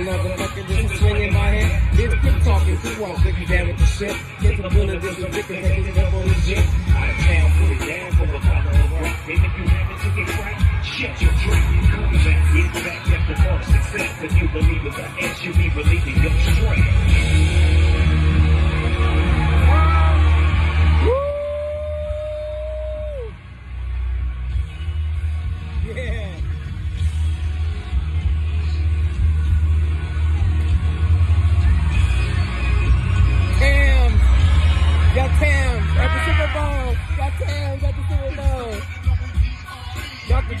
Lina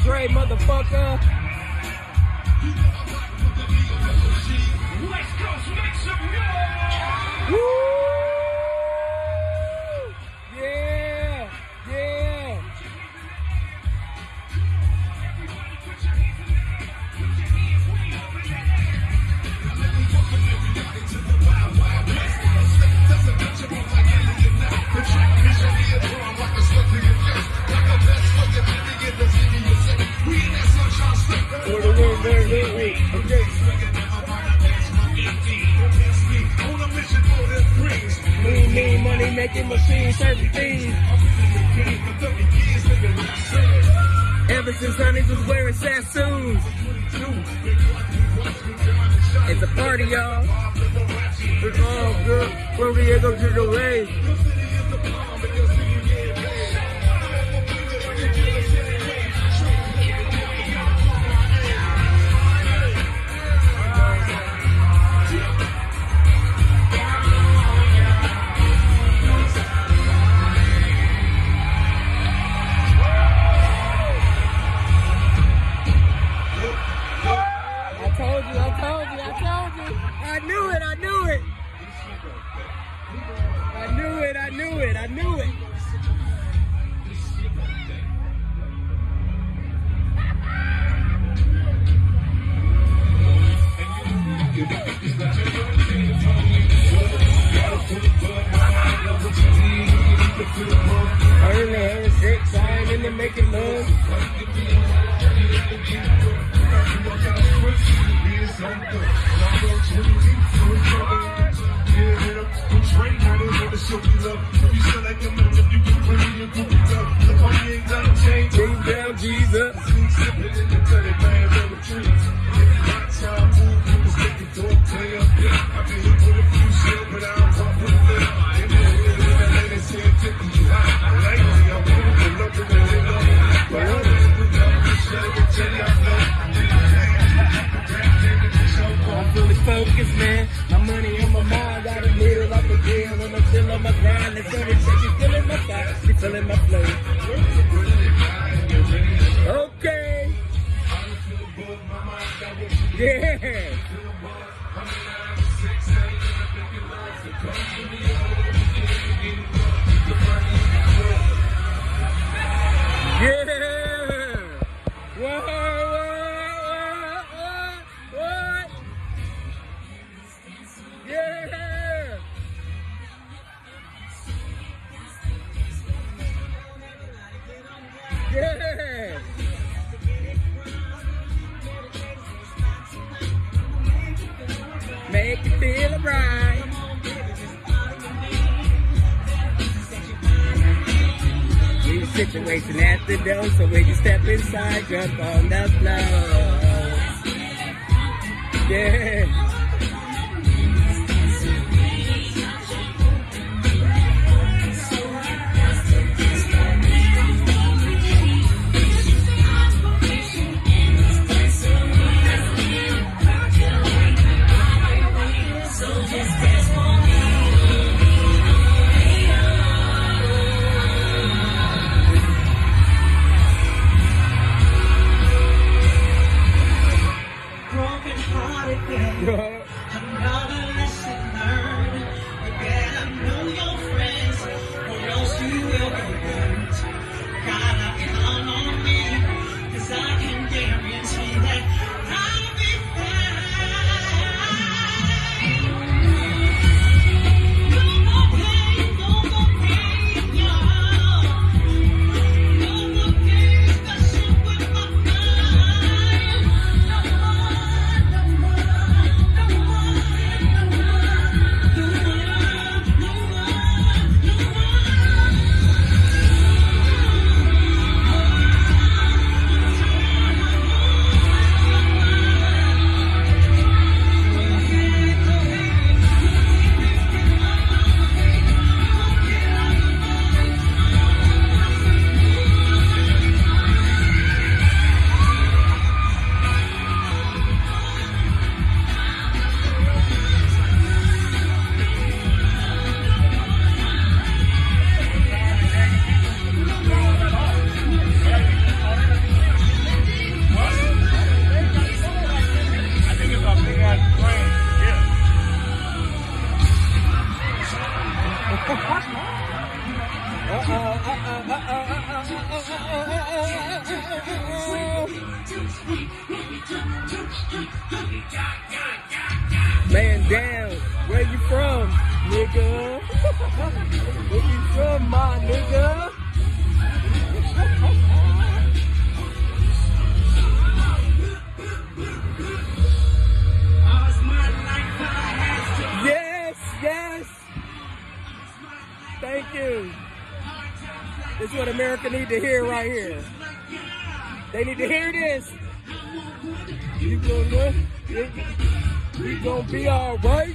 Dre, motherfucker. wearing Sassoons. It's a party, y'all. It's all good from Diego to the Bay. Yeah. situation at the door. So when you step inside, jump on the floor. Yeah. Yeah. America need to hear right here. They need to hear this. You gonna, you, gonna be all right.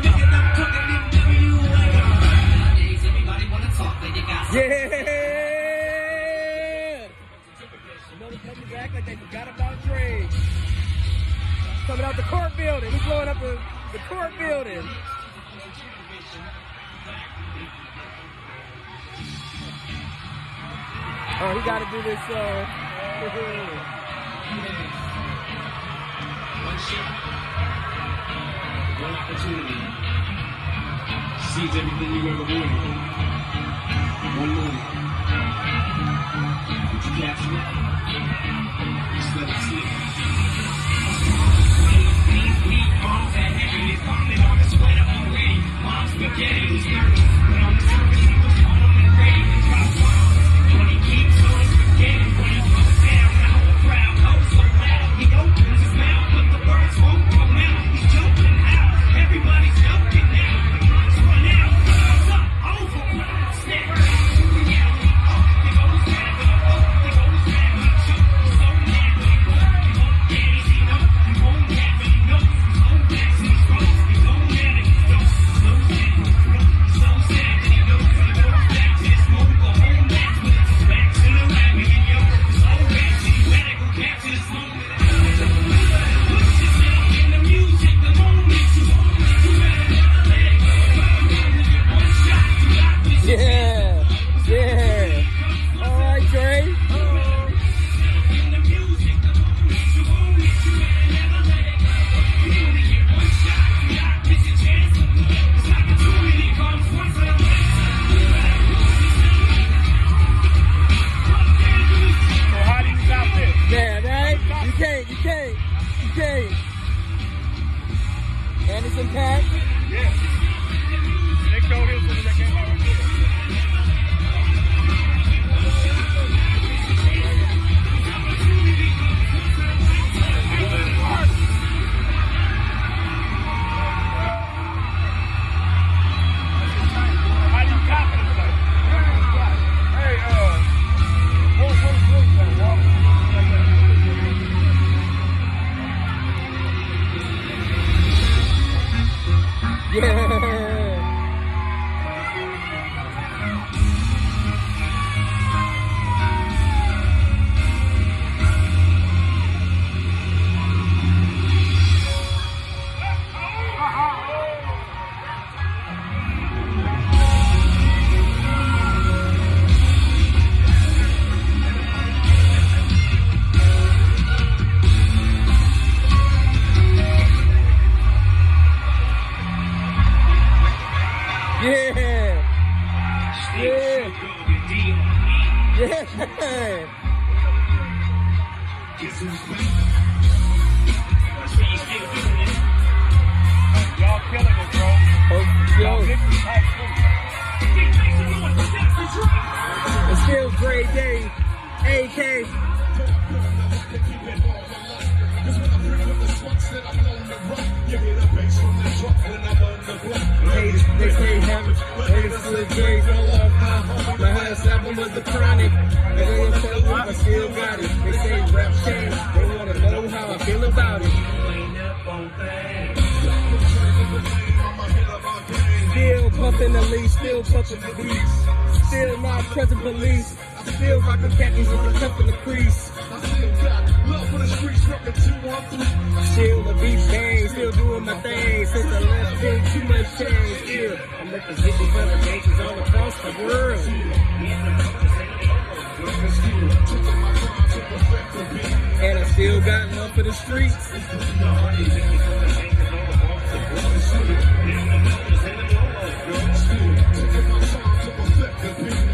One opportunity Seize everything you ever wanted. One moment. Did you capture it? Just let it slip. Yeah. Yeah. Yeah. Still great day. AK. Don't love how. My last album was the chronic. Ain't I still got it. They say rap change, they wanna know how I feel about it. Still pumping the leash, still pumping the beats. Still not present police. I Still rockin' khakis with the cup in the crease. Still the beat bang, still doing my thing. Since I left thing, too much change. Still, I'm representing for the nations all across the world. And I still got love for the streets. Yeah.